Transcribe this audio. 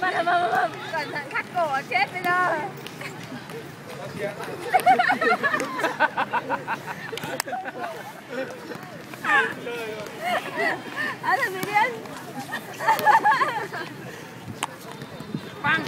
Vâng, vâng, vâng, vâng. Cẩn thận khắc cổ chết bây giờ. à, thật gì điên. Băng.